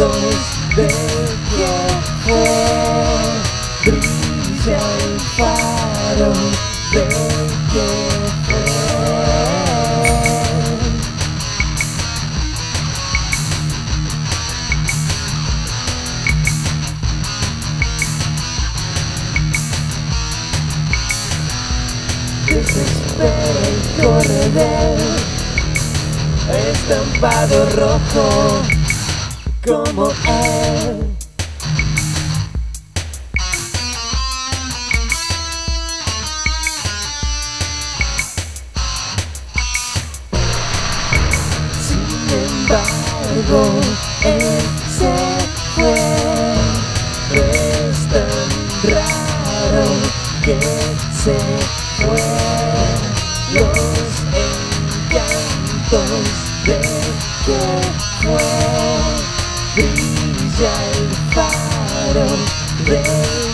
encantos de fue, brilla el faro de que desespera el corredor estampado rojo como él. Sin embargo, él se fue, es tan raro que se fue. Los encantos de que fue brilla el faro de